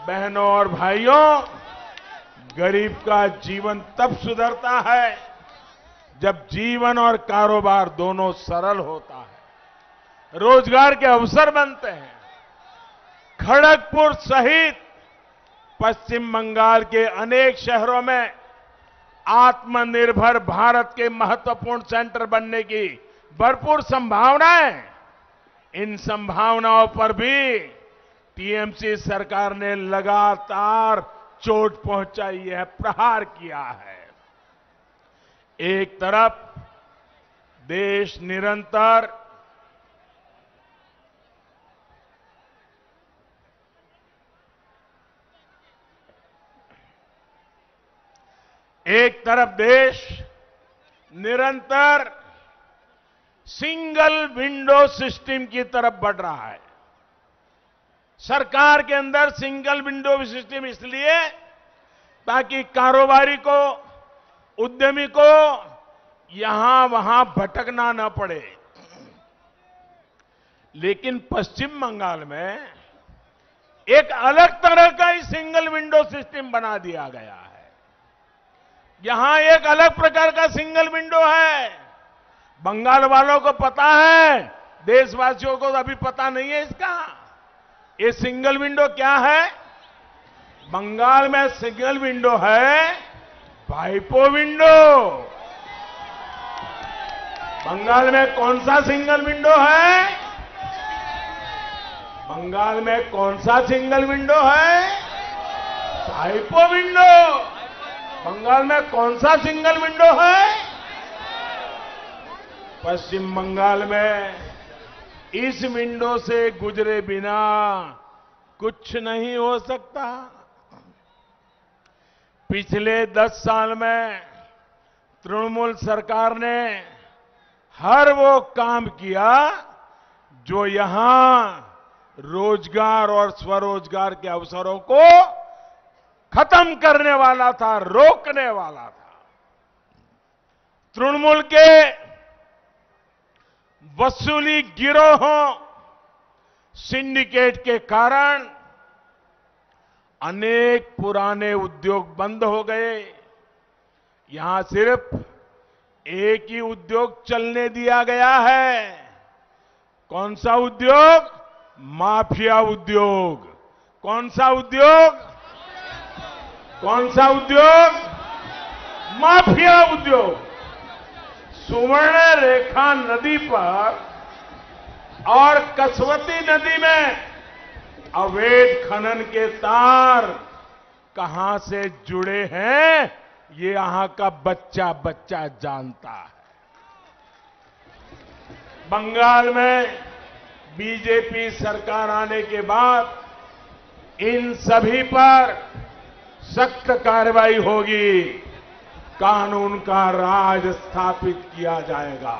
बहनों और भाइयों, गरीब का जीवन तब सुधरता है जब जीवन और कारोबार दोनों सरल होता है। रोज़गार के अवसर बनते हैं। खड़गपुर सहित पश्चिम बंगाल के अनेक शहरों में आत्मनिर्भर भारत के महत्वपूर्ण सेंटर बनने की भरपूर संभावनाएँ। इन संभावनाओं पर भी टीएमसी सरकार ने लगातार चोट पहुंचाई है, प्रहार किया है। एक तरफ़ देश निरंतर एक तरफ़ देश निरंतर सिंगल विंडो सिस्टम की तरफ़ बढ़ रहा है। सरकार के अंदर सिंगल विंडो सिस्टम इसलिए ताकि कारोबारी को, उद्यमी को यहाँ वहाँ भटकना न पड़े। लेकिन पश्चिम बंगाल में एक अलग तरह का ही सिंगल विंडो सिस्टम बना दिया गया है। यहाँ एक अलग प्रकार का सिंगल विंडो है। बंगाल वालों को पता है, देशवासियों को अभी पता नहीं है इसका। ये सिंगल विंडो क्या है? बंगाल में सिंगल विंडो है पाइपो विंडो। बंगाल में कौन सा सिंगल विंडो है? बंगाल में कौन सा सिंगल विंडो है? पाइपो विंडो। बंगाल में कौन सा सिंगल विंडो है? पश्चिम बंगाल में इस विंडो से गुजरे बिना कुछ नहीं हो सकता। पिछले दस साल में तृणमूल सरकार ने हर वो काम किया जो यहाँ रोज़गार और स्वरोजगार के अवसरों को खत्म करने वाला था, रोकने वाला था। तृणमूल के वसूली गिरोहों सिंडिकेट के कारण अनेक पुराने उद्योग बंद हो गए। यहाँ सिर्फ़ एक ही उद्योग चलने दिया गया है। कौन सा उद्योग? माफिया उद्योग। कौन सा उद्योग? कौन सा उद्योग? माफिया उद्योग। सुवर्ण रेखा नदी पर और कसवती नदी में अवैध खनन के तार कहाँ से जुड़े हैं, ये यहाँ का बच्चा बच्चा जानता है। बंगाल में बीजेपी सरकार आने के बाद इन सभी पर सख्त कार्रवाई होगी। कानून का राज स्थापित किया जाएगा।